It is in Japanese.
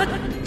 What?